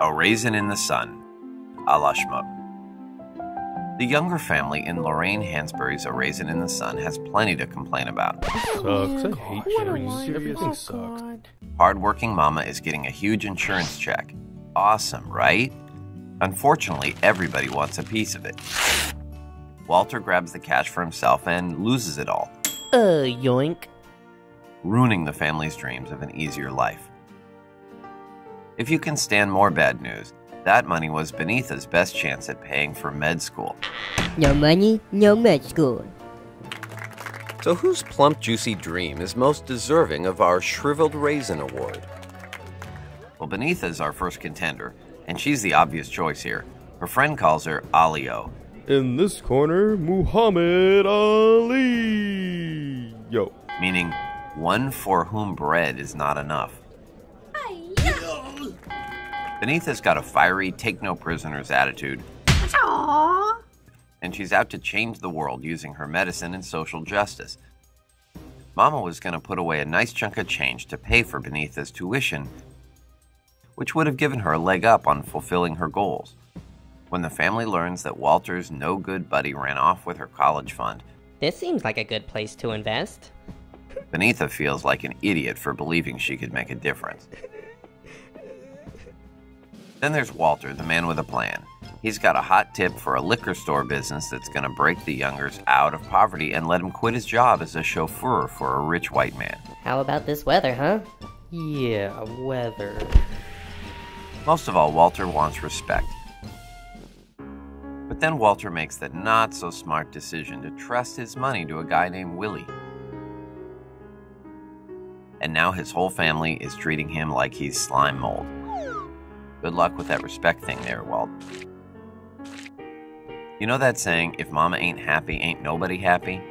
A Raisin in the Sun, a la Shmoop. The younger family in Lorraine Hansberry's A Raisin in the Sun has plenty to complain about. Sucks. I hate What a cherries. wonderful Everything sucks. Hardworking mama is getting a huge insurance check. Awesome, right? Unfortunately, everybody wants a piece of it. Walter grabs the cash for himself and loses it all, Uh, yoink. ruining the family's dreams of an easier life. If you can stand more bad news, that money was Beneatha's best chance at paying for med school. No money, no med school. So, whose plump, juicy dream is most deserving of our Shriveled Raisin Award? Well, Beneatha's our first contender, and she's the obvious choice here. Her friend calls her Alaiyo, In this corner, Muhammad Ali. Yo. meaning one for whom bread is not enough. Beneatha's got a fiery, take no prisoners attitude, and she's out to change the world using her medicine and social justice. Mama was going to put away a nice chunk of change to pay for Beneatha's tuition, which would have given her a leg up on fulfilling her goals. When the family learns that Walter's no good buddy ran off with her college fund, This seems like a good place to invest. Beneatha feels like an idiot for believing she could make a difference. Then there's Walter, the man with a plan. He's got a hot tip for a liquor store business that's going to break the Youngers out of poverty and let him quit his job as a chauffeur for a rich white man. How about this weather, huh? Yeah, weather. Most of all, Walter wants respect. But then Walter makes the not so smart decision to trust his money to a guy named Willie. And now his whole family is treating him like he's slime mold. Good luck with that respect thing there, Walt. You know that saying, if mama ain't happy, ain't nobody happy?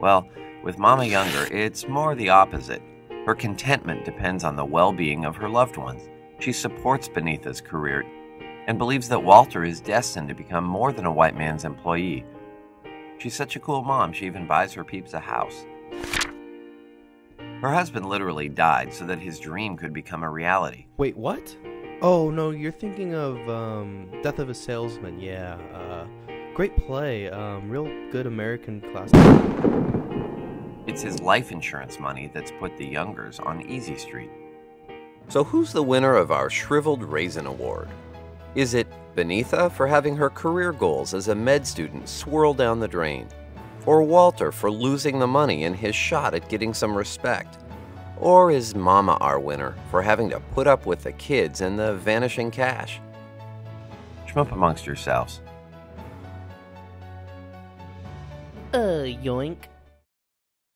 Well, with Mama Younger, it's more the opposite. Her contentment depends on the well being of her loved ones. She supports Beneatha's career and believes that Walter is destined to become more than a white man's employee. She's such a cool mom, she even buys her peeps a house. Her husband literally died so that his dream could become a reality. Wait, what? Oh no, you're thinking of um, Death of a Salesman. Yeah. Uh, great play. Um, real good American classic. It's his life insurance money that's put the Youngers on Easy Street. So, who's the winner of our Shriveled Raisin Award? Is it Beneatha for having her career goals as a med student swirl down the drain? Or Walter for losing the money in his shot at getting some respect? Or is Mama our winner for having to put up with the kids and the vanishing cash? Shmoop amongst yourselves. Uh, yoink.